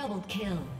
double kill.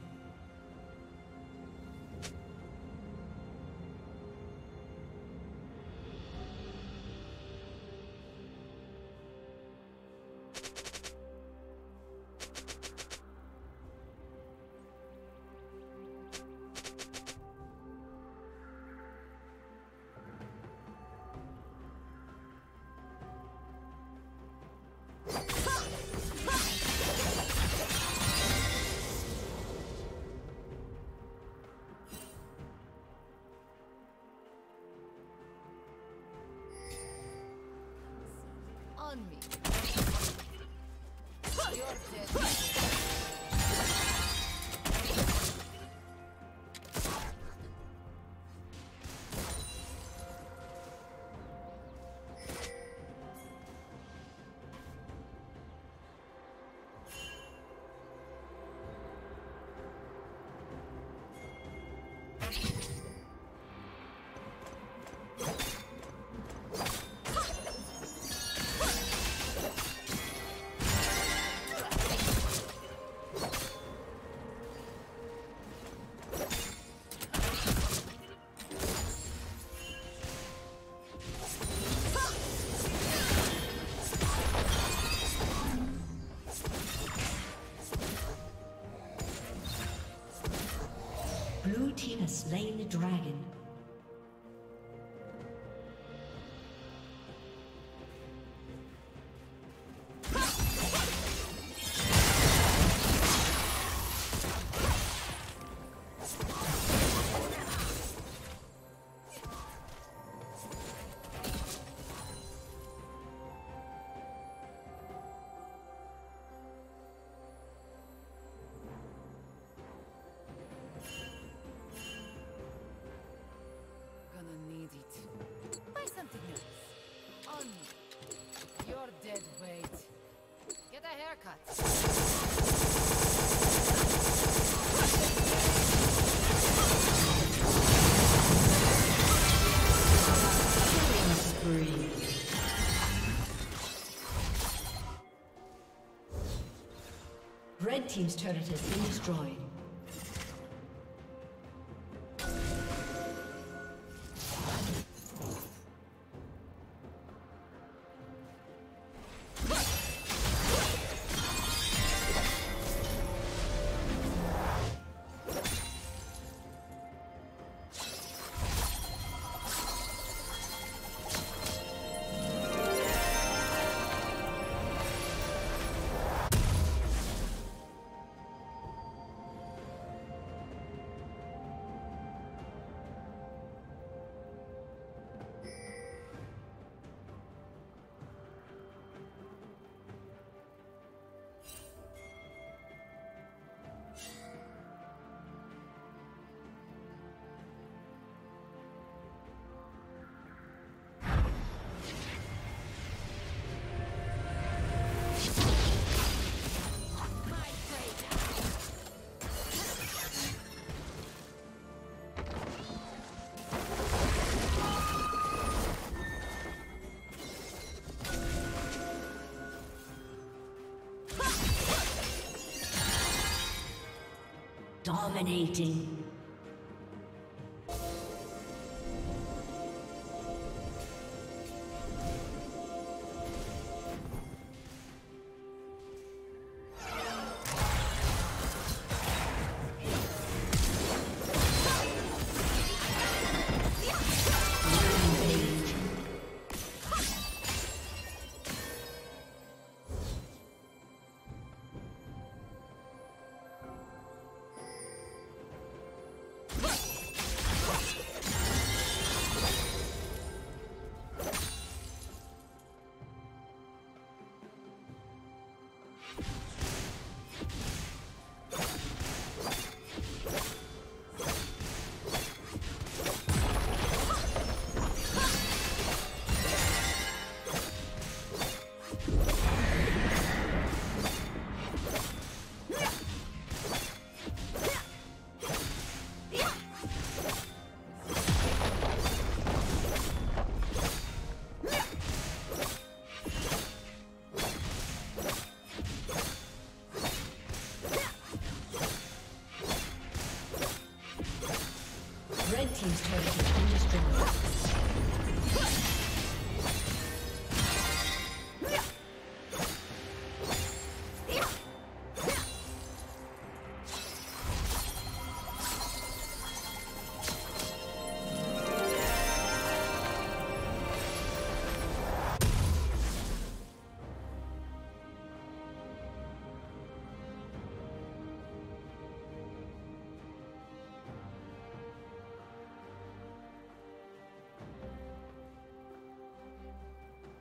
On. You're dead weight. Get a haircut. Red team's turret has been destroyed. Dominating.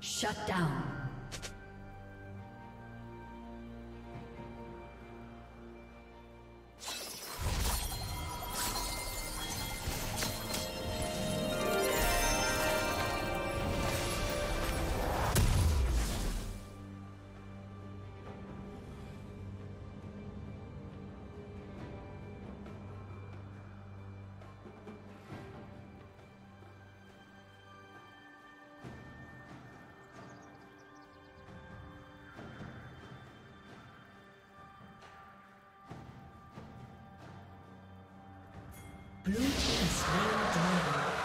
Shut down. Blue team dragon.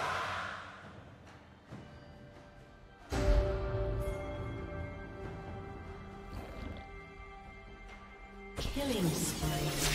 Killing spree.